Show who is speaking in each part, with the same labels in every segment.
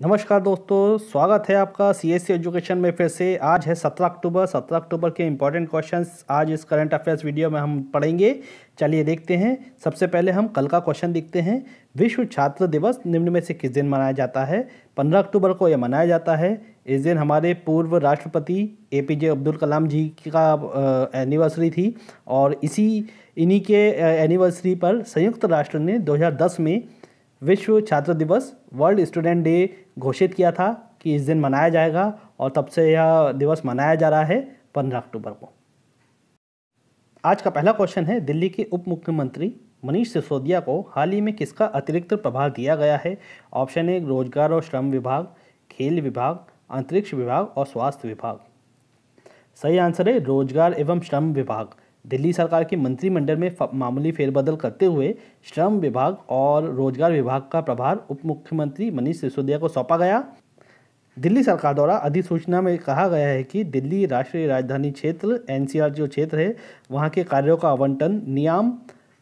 Speaker 1: नमस्कार दोस्तों, स्वागत है आपका सी एस एजुकेशन में फिर से। आज है 17 अक्टूबर। 17 अक्टूबर के इम्पोर्टेंट क्वेश्चंस आज इस करंट अफेयर्स वीडियो में हम पढ़ेंगे। चलिए देखते हैं। सबसे पहले हम कल का क्वेश्चन देखते हैं। विश्व छात्र दिवस निम्न में से किस दिन मनाया जाता है? 15 अक्टूबर को यह मनाया जाता है। इस दिन हमारे पूर्व राष्ट्रपति ए पी जे अब्दुल कलाम जी का एनिवर्सरी थी और इसी, इन्हीं के एनिवर्सरी पर संयुक्त राष्ट्र ने 2010 में विश्व छात्र दिवस वर्ल्ड स्टूडेंट डे घोषित किया था कि इस दिन मनाया जाएगा और तब से यह दिवस मनाया जा रहा है पंद्रह अक्टूबर को। आज का पहला क्वेश्चन है, दिल्ली के उप मुख्यमंत्री मनीष सिसोदिया को हाल ही में किसका अतिरिक्त प्रभार दिया गया है? ऑप्शन ए रोज़गार और श्रम विभाग, खेल विभाग, अंतरिक्ष विभाग और स्वास्थ्य विभाग। सही आंसर है, रोज़गार एवं श्रम विभाग। दिल्ली सरकार के मंत्रिमंडल में मामूली फेरबदल करते हुए श्रम विभाग और रोज़गार विभाग का प्रभार उप मुख्यमंत्री मनीष सिसोदिया को सौंपा गया। दिल्ली सरकार द्वारा अधिसूचना में कहा गया है कि दिल्ली राष्ट्रीय राजधानी क्षेत्र, एनसीआर जो क्षेत्र है, वहाँ के कार्यों का आवंटन नियम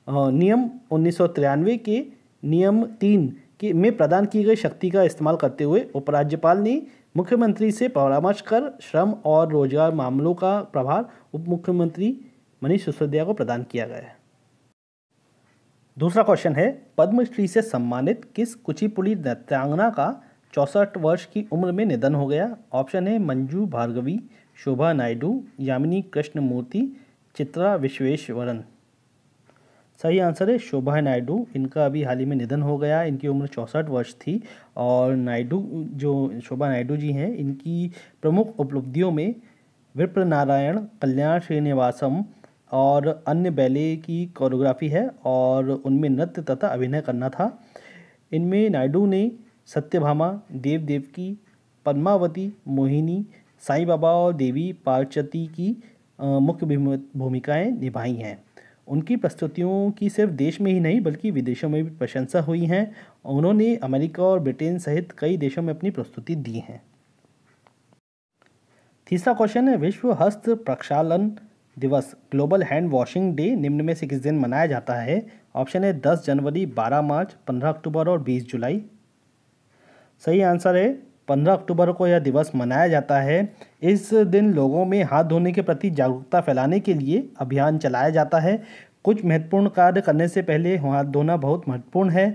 Speaker 1: नियम उन्नीस के नियम तीन के, में प्रदान की गई शक्ति का इस्तेमाल करते हुए उपराज्यपाल ने मुख्यमंत्री से परामर्श कर श्रम और रोज़गार मामलों का प्रभार उप मुख्यमंत्री मनीष सिसोदिया को प्रदान किया गया है। दूसरा क्वेश्चन है पद्मश्री से सम्मानित किस कुचिपुड़ी नृत्यांगना का चौसठ वर्ष की उम्र में निधन हो गया? ऑप्शन है, मंजू भार्गवी, शोभा नायडू, यामिनी कृष्णमूर्ति, चित्रा विश्वेश्वरन। सही आंसर है, शोभा नायडू। इनका अभी हाल ही में निधन हो गया, इनकी उम्र चौंसठ वर्ष थी और नायडू जो, शोभा नायडू जी हैं, इनकी प्रमुख उपलब्धियों में विप्र नारायण कल्याण श्रीनिवासम और अन्य बैले की कोरियोग्राफी है और उनमें नृत्य तथा अभिनय करना था। इनमें नायडू ने सत्यभामा देव देव की, पद्मावती, मोहिनी साईं बाबा और देवी पार्वती की मुख्य भूमिकाएँ निभाई हैं। उनकी प्रस्तुतियों की सिर्फ़ देश में ही नहीं बल्कि विदेशों में भी प्रशंसा हुई हैं। उन्होंने अमेरिका और ब्रिटेन सहित कई देशों में अपनी प्रस्तुति दी हैं। तीसरा क्वेश्चन है, विश्व हस्त प्रक्षालन दिवस। ग्लोबल हैंड वॉशिंग डे निम्न में से किस दिन मनाया जाता है? ऑप्शन है दस जनवरी, बारह मार्च, पंद्रह अक्टूबर और बीस जुलाई। सही आंसर है पंद्रह अक्टूबर को यह दिवस मनाया जाता है। इस दिन लोगों में हाथ धोने के प्रति जागरूकता फैलाने के लिए अभियान चलाया जाता है। कुछ महत्वपूर्ण कार्य करने से पहले हाथ धोना बहुत महत्वपूर्ण है।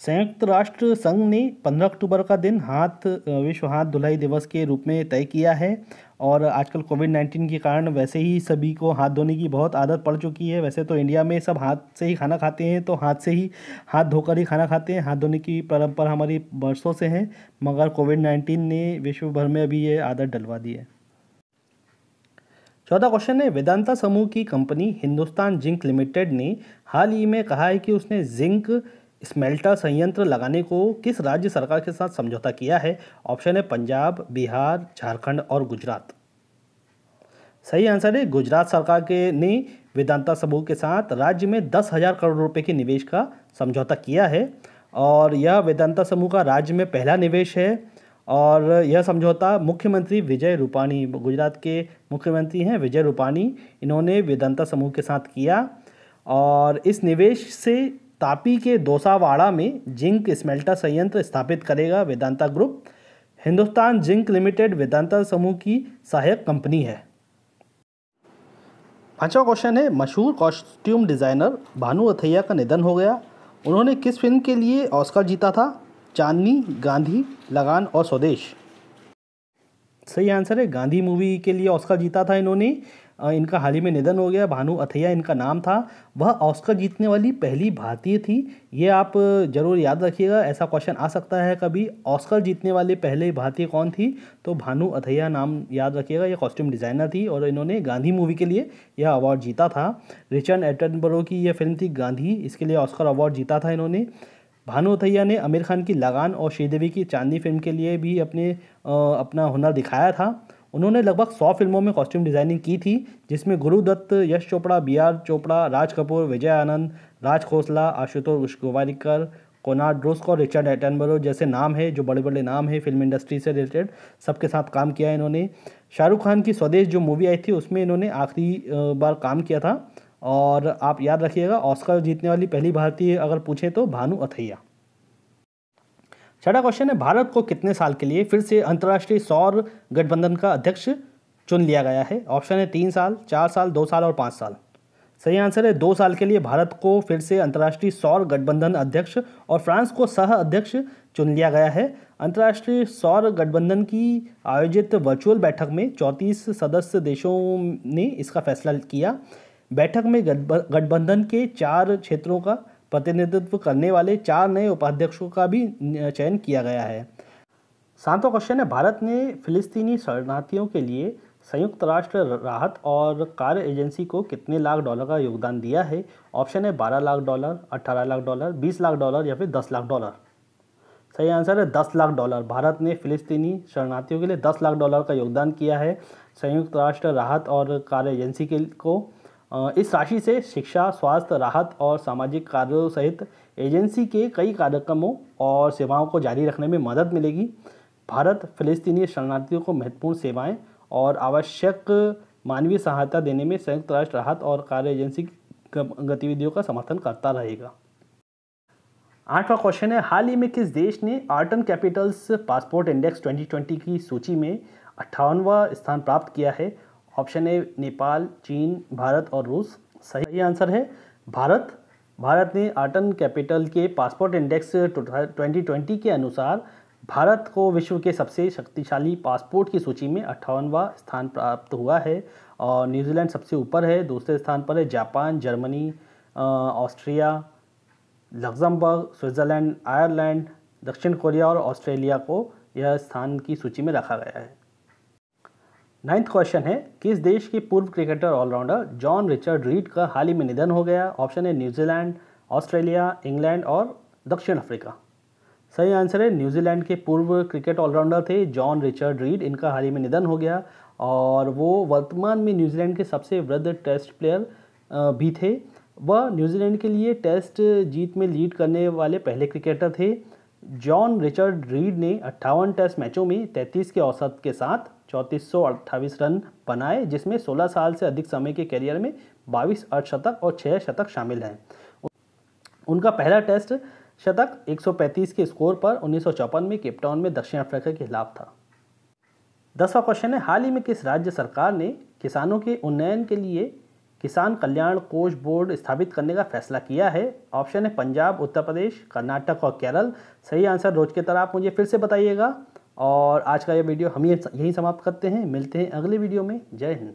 Speaker 1: संयुक्त राष्ट्र संघ ने 15 अक्टूबर का दिन हाथ, विश्व हाथ धुलाई दिवस के रूप में तय किया है। और आजकल कोविड नाइन्टीन के कारण वैसे ही सभी को हाथ धोने की बहुत आदत पड़ चुकी है। वैसे तो इंडिया में सब हाथ से ही खाना खाते हैं तो हाथ से ही हाथ धोकर ही खाना खाते हैं। हाथ धोने की परंपरा हमारी बरसों से है, मगर कोविड नाइन्टीन ने विश्व भर में अभी ये आदत डलवा दी है। चौथा क्वेश्चन है, वेदांता समूह की कंपनी हिंदुस्तान जिंक लिमिटेड ने हाल ही में कहा है कि उसने जिंक स्मेल्टर संयंत्र लगाने को किस राज्य सरकार के साथ समझौता किया है? ऑप्शन है पंजाब, बिहार, झारखंड और गुजरात। सही आंसर है गुजरात सरकार के ने वेदांता समूह के साथ राज्य में दस हज़ार करोड़ रुपए के निवेश का समझौता किया है और यह वेदांता समूह का राज्य में पहला निवेश है और यह समझौता मुख्यमंत्री विजय रूपाणी गुजरात के मुख्यमंत्री हैं विजय रूपाणी इन्होंने वेदांता समूह के साथ किया और इस निवेश से तापी के दोसावाड़ा में जिंक स्मेल्टर संयंत्र स्थापित करेगा Vedanta group. Hindustan zinc limited Vedanta समूह की सहायक कंपनी है। पांचवा क्वेश्चन है, मशहूर कॉस्ट्यूम डिज़ाइनर भानु अथैया का निधन हो गया। उन्होंने किस फ़िल्म के लिए ऑस्कर जीता था? चांदनी, गांधी, लगान और स्वदेश? सही आंसर है, गांधी मूवी के लिए ऑस्कर जीता था इन्होंने। इनका हाल ही में निधन हो गया। भानु अथैया इनका नाम था। वह ऑस्कर जीतने वाली पहली भारतीय थी। ये आप ज़रूर याद रखिएगा, ऐसा क्वेश्चन आ सकता है कभी। ऑस्कर जीतने वाले पहले भारतीय कौन थी? तो भानु अथैया नाम याद रखिएगा, ये कॉस्ट्यूम डिज़ाइनर थी और इन्होंने गांधी मूवी के लिए यह अवार्ड जीता था। रिचर्ड एटनबरो की यह फ़िल्म थी गांधी, इसके लिए ऑस्कर अवार्ड जीता था इन्होंने। भानु अथैया ने आमिर खान की लगान और श्रीदेवी की चांदनी फ़िल्म के लिए भी अपने अपना हुनर दिखाया था। उन्होंने लगभग सौ फ़िल्मों में कॉस्ट्यूम डिज़ाइनिंग की थी, जिसमें गुरुदत्त, यश चोपड़ा, बी आर चोपड़ा, राज कपूर, विजय आनंद, राज खोसला, आशुतोष गोवारिकर कोनार्ड ड्रोस्क और रिचर्ड एटनबरो जैसे नाम है, जो बड़े बड़े नाम है फ़िल्म इंडस्ट्री से रिलेटेड। सबके साथ काम किया है इन्होंने। शाहरुख खान की स्वदेश जो मूवी आई थी, उसमें इन्होंने आखिरी बार काम किया था। और आप याद रखिएगा ऑस्कर जीतने वाली पहली भारतीय अगर पूछें तो भानु अथैया। छठा क्वेश्चन है, भारत को कितने साल के लिए फिर से अंतर्राष्ट्रीय सौर गठबंधन का अध्यक्ष चुन लिया गया है? ऑप्शन है तीन साल, चार साल, दो साल और पाँच साल। सही आंसर है, दो साल के लिए भारत को फिर से अंतर्राष्ट्रीय सौर गठबंधन अध्यक्ष और फ्रांस को सह अध्यक्ष चुन लिया गया है। अंतर्राष्ट्रीय सौर गठबंधन की आयोजित वर्चुअल बैठक में चौंतीस सदस्य देशों ने इसका फैसला किया। बैठक में गठबंधन के चार क्षेत्रों का प्रतिनिधित्व करने वाले चार नए उपाध्यक्षों का भी चयन किया गया है। सातवां क्वेश्चन है भारत ने फिलिस्तीनी शरणार्थियों के लिए संयुक्त राष्ट्र राहत और कार्य एजेंसी को कितने लाख डॉलर का योगदान दिया है? ऑप्शन है बारह लाख डॉलर अट्ठारह लाख डॉलर, बीस लाख डॉलर या फिर दस लाख डॉलर। सही आंसर है दस लाख डॉलर। भारत ने फिलिस्तीनी शरणार्थियों के लिए दस लाख डॉलर का योगदान किया है। संयुक्त राष्ट्र राहत और कार्य एजेंसी के को इस राशि से शिक्षा, स्वास्थ्य, राहत और सामाजिक कार्यों सहित एजेंसी के कई कार्यक्रमों और सेवाओं को जारी रखने में मदद मिलेगी। भारत, फिलिस्तीनी शरणार्थियों को महत्वपूर्ण सेवाएँ और आवश्यक मानवीय सहायता देने में संयुक्त राष्ट्र राहत और कार्य एजेंसी गतिविधियों का समर्थन करता रहेगा। आठवां क्वेश्चन है, हाल ही में किस देश ने आर्टन कैपिटल्स पासपोर्ट इंडेक्स 2020 की सूची में अट्ठावनवा स्थान प्राप्त किया है? ऑप्शन ए, नेपाल, चीन, भारत और रूस। सही आंसर है भारत। भारत ने आर्टन कैपिटल के पासपोर्ट इंडेक्स 2020 के अनुसार भारत को विश्व के सबसे शक्तिशाली पासपोर्ट की सूची में अट्ठावनवा स्थान प्राप्त हुआ है और न्यूजीलैंड सबसे ऊपर है, दूसरे स्थान पर है Japan, Germany Austria, Luxembourg, Switzerland, Ireland, दक्षिण कोरिया और ऑस्ट्रेलिया को यह स्थान की सूची में रखा गया है। नाइन्थ क्वेश्चन है, किस देश के पूर्व cricketer allrounder John Richard Reid का हाल ही में निधन हो गया? ऑप्शन है न्यूजीलैंड ऑस्ट्रेलिया इंग्लैंड और दक्षिण अफ्रीका। सही आंसर है न्यूजीलैंड के पूर्व क्रिकेट ऑलराउंडर थे जॉन रिचर्ड रीड इनका हाल ही में निधन हो गया। और वो वर्तमान में न्यूजीलैंड के सबसे वृद्ध टेस्ट प्लेयर भी थे। वह न्यूजीलैंड के लिए टेस्ट जीत में लीड करने वाले पहले क्रिकेटर थे। जॉन रिचर्ड रीड ने अट्ठावन टेस्ट मैचों में 33 के औसत के साथ चौंतीस रन बनाए, जिसमें 16 साल से अधिक समय के करियर में 22 अर्धशतक और 6 शतक शामिल हैं। उनका पहला टेस्ट शतक 135 के स्कोर पर उन्नीस में केपटाउन में दक्षिण अफ्रीका के खिलाफ था। दसवां क्वेश्चन है, हाल ही में किस राज्य सरकार ने किसानों के उन्नयन के लिए किसान कल्याण कोष बोर्ड स्थापित करने का फैसला किया है? ऑप्शन है पंजाब, उत्तर प्रदेश, कर्नाटक और केरल। सही आंसर रोज के तरह आप मुझे फिर से बताइएगा। और आज का ये वीडियो हम यहीं समाप्त करते हैं। मिलते हैं अगले वीडियो में। जय हिंद।